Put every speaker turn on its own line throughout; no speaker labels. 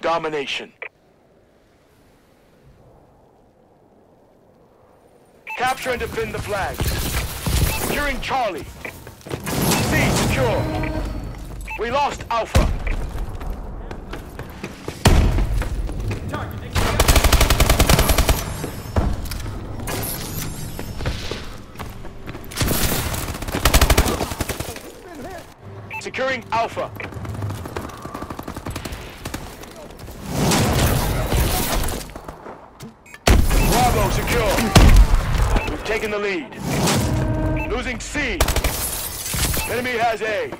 Domination. Capture and defend the flag. Securing Charlie. C secure. We lost Alpha. Securing Alpha. Bravo secure. We've taken the lead. Losing C. Enemy has A.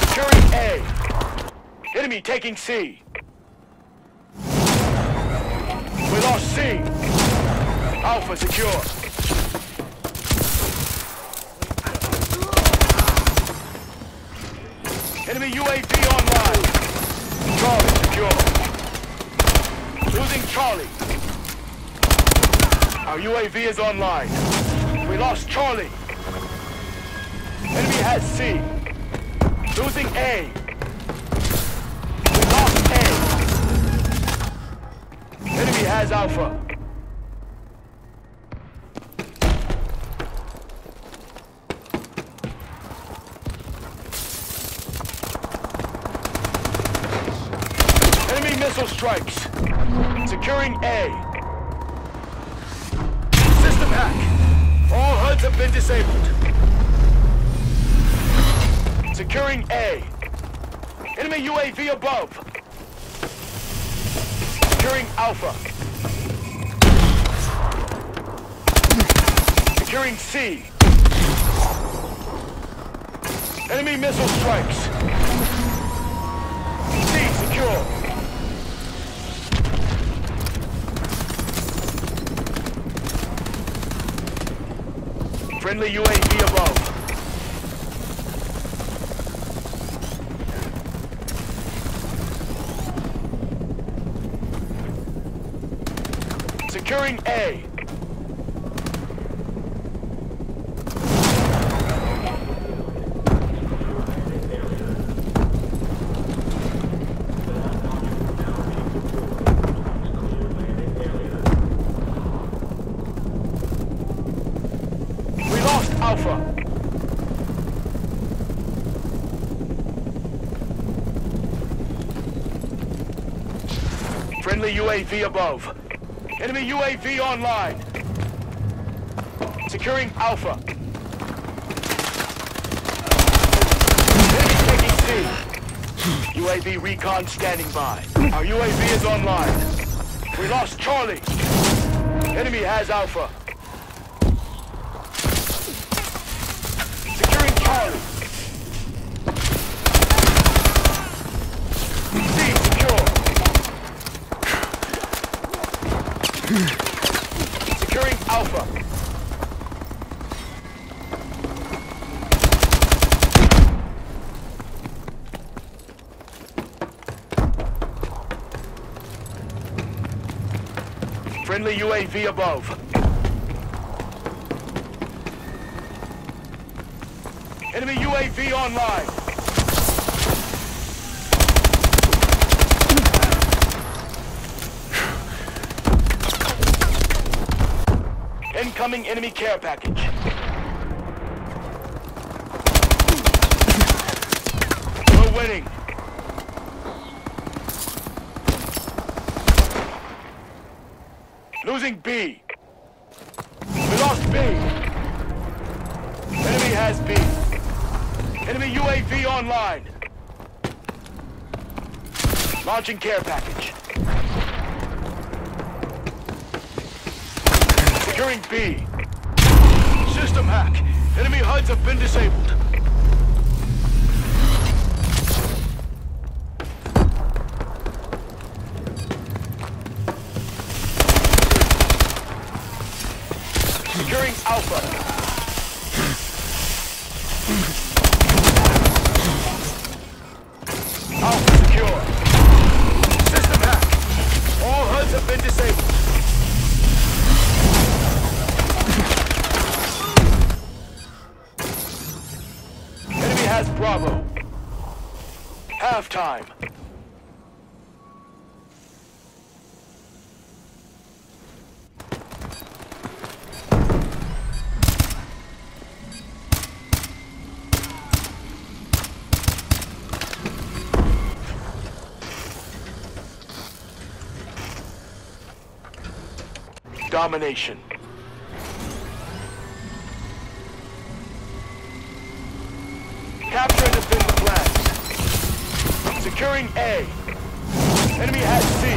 Securing A. Enemy taking C. We lost C. Alpha secure. Enemy UAV online. Charlie secure. Losing Charlie. Our UAV is online. We lost Charlie. Enemy has C. Losing A. We lost A. Enemy has Alpha. Enemy missile strikes. Securing A. System hack. All HUDs have been disabled. Securing A. Enemy UAV above. Securing Alpha. Securing C. Enemy missile strikes. C secure. Friendly UAV above. Securing A. We lost Alpha. Friendly UAV above. Enemy UAV online. Securing Alpha. Enemy taking C. UAV recon standing by. Our UAV is online. We lost Charlie. Enemy has Alpha. Securing Charlie. C secure. Securing Alpha. Friendly UAV above. Enemy UAV online. Incoming enemy care package. We're winning. Losing B. We lost B. Enemy has B. Enemy UAV online. Launching care package. Securing B. System hack. Enemy HUDs have been disabled. Securing Alpha. has Bravo. Halftime. Domination. Securing A. Enemy has C.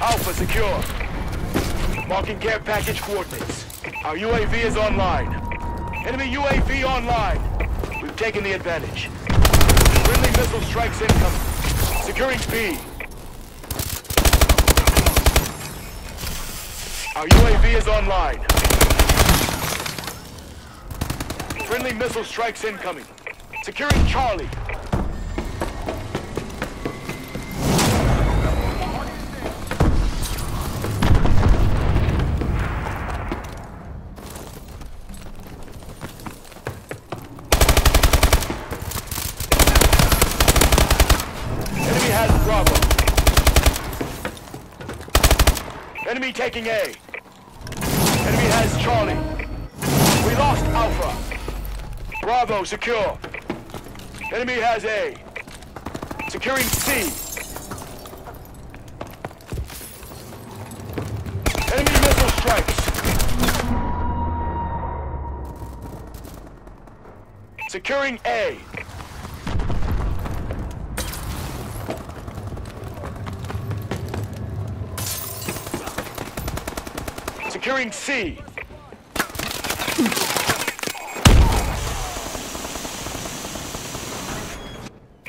Alpha secure. Marking care package coordinates. Our UAV is online. Enemy UAV online. We've taken the advantage. Friendly missile strikes incoming. Securing B. Our UAV is online. Friendly missile strikes incoming. Securing Charlie. Enemy taking A. Enemy has Charlie. We lost Alpha. Bravo, secure. Enemy has A. Securing C. Enemy missile strikes. Securing A. Securing C.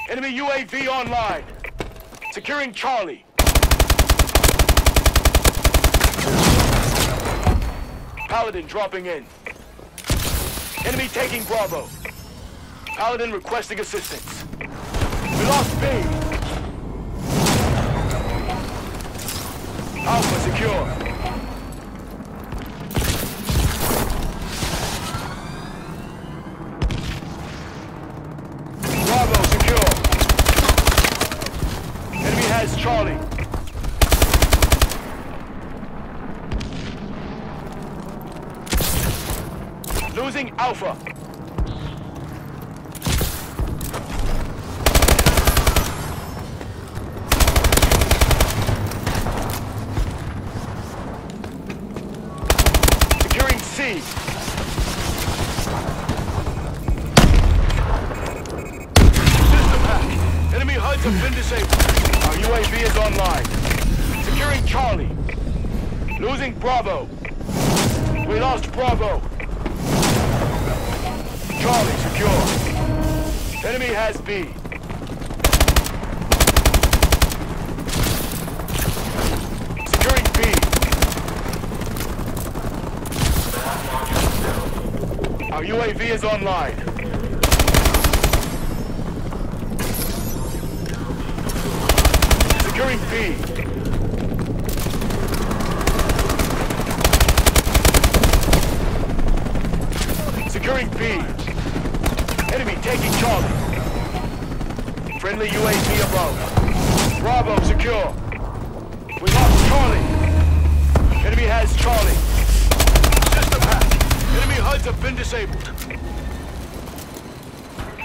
Enemy UAV online. Securing Charlie. Paladin dropping in. Enemy taking Bravo. Paladin requesting assistance. We lost B. Alpha secure. Bravo secure. Enemy has Charlie. Losing Alpha. Securing C. Enemy HUDs have been disabled. Our UAV is online. Securing Charlie. Losing Bravo. We lost Bravo. Charlie secure. Enemy has B. Securing B. Our UAV is online. Securing B. Securing B. Enemy taking Charlie. Friendly UAV above. Bravo secure. We lost Charlie. Enemy has Charlie. System hack. Enemy HUDs have been disabled.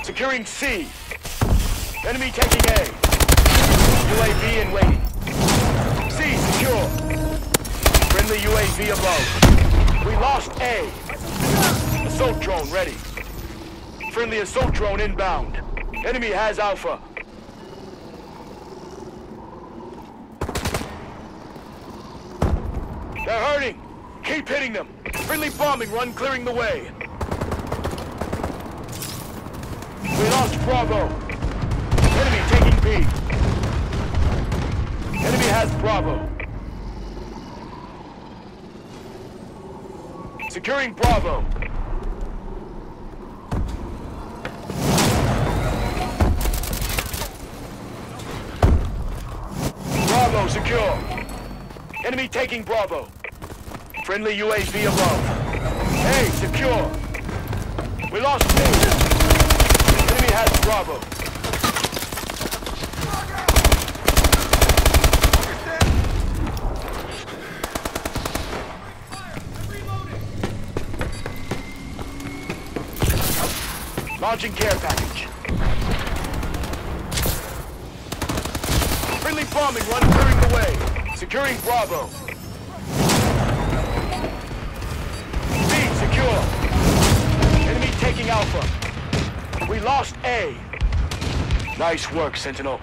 Securing C. Enemy taking A. UAV in waiting. C secure. Friendly UAV above. We lost A. Assault drone ready. Friendly assault drone inbound. Enemy has Alpha. They're hurting. Keep hitting them. Friendly bombing run clearing the way. We lost Bravo. Enemy taking B. Enemy has Bravo. Securing Bravo. Secure. Enemy taking Bravo. Friendly UAV above. Hey, secure. We lost B. Enemy has Bravo. Launching care package. Bombing run clearing the way. Securing Bravo. B secure. Enemy taking Alpha. We lost A. Nice work, Sentinel.